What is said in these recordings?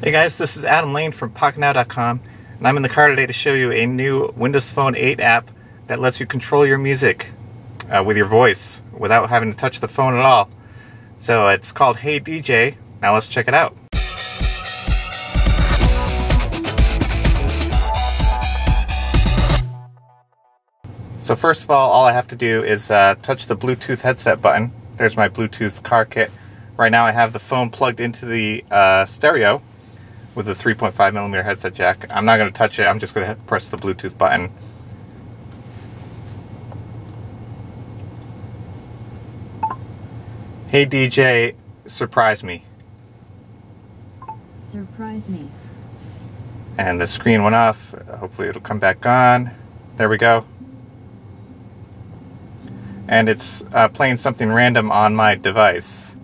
Hey guys, this is Adam Lein from PocketNow.com, and I'm in the car today to show you a new Windows Phone 8 app that lets you control your music uh, with your voice without having to touch the phone at all. So it's called Hey DJ. Now let's check it out. So first of all, all I have to do is uh, touch the Bluetooth headset button. There's my Bluetooth car kit. Right now I have the phone plugged into the uh, stereo with a 3.5 millimeter headset jack. I'm not going to touch it. I'm just going to press the Bluetooth button. Hey DJ, surprise me. Surprise me. And the screen went off. Hopefully it'll come back on. There we go. And it's uh, playing something random on my device.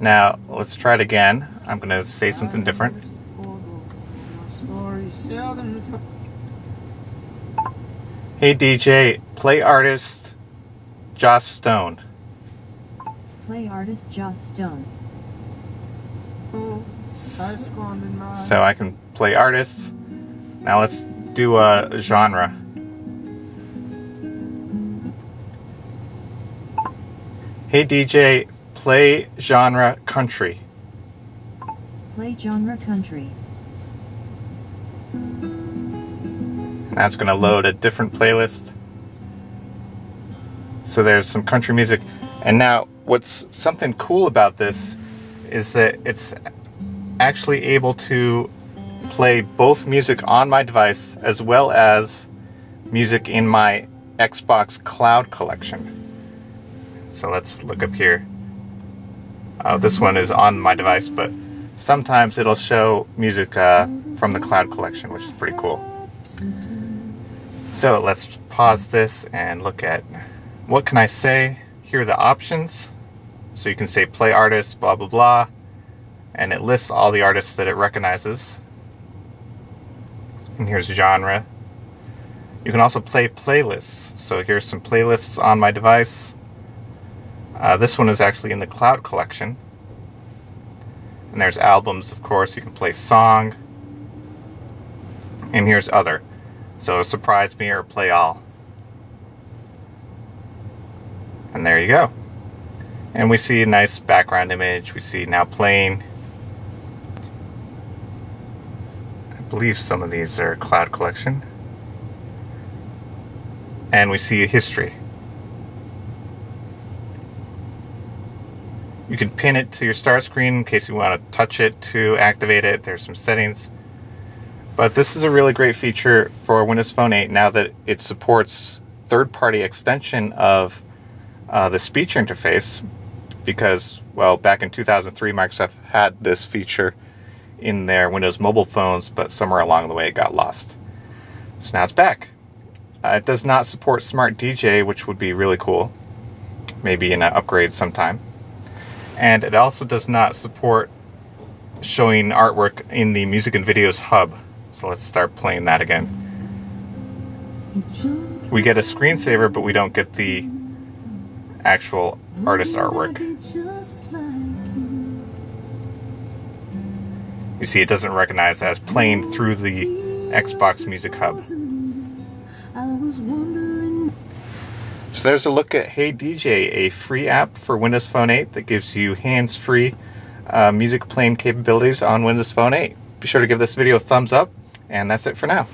Now, let's try it again. I'm going to say something different. Hey DJ, play artist Joss Stone. Play artist Joss Stone. So I can play artists. Now let's do a genre. Hey DJ, play genre country. Play genre country. That's going to load a different playlist. So there's some country music. And now, what's something cool about this is that it's actually able to play both music on my device as well as music in my Xbox Cloud collection. So let's look up here. Uh, this one is on my device, but sometimes it'll show music uh, from the Cloud collection, which is pretty cool. So let's pause this and look at what can I say. Here are the options. So you can say play artist, blah, blah, blah. And it lists all the artists that it recognizes. And here's genre. You can also play playlists. So here's some playlists on my device. Uh, this one is actually in the cloud collection. And there's albums, of course. You can play song. And here's other. So surprise me or play all. And there you go. And we see a nice background image. We see now playing. I believe some of these are cloud collection. And we see a history. You can pin it to your start screen in case you want to touch it to activate it. There's some settings. But this is a really great feature for Windows Phone 8 now that it supports third-party extension of uh, the speech interface because, well, back in 2003, Microsoft had this feature in their Windows mobile phones, but somewhere along the way it got lost. So now it's back. Uh, it does not support Smart DJ, which would be really cool. Maybe in an upgrade sometime. And it also does not support showing artwork in the Music and Videos hub. So let's start playing that again. We get a screensaver, but we don't get the actual artist artwork. You see, it doesn't recognize as playing through the Xbox Music Hub. So there's a look at Hey DJ, a free app for Windows Phone 8 that gives you hands-free uh, music playing capabilities on Windows Phone 8. Be sure to give this video a thumbs up, and that's it for now.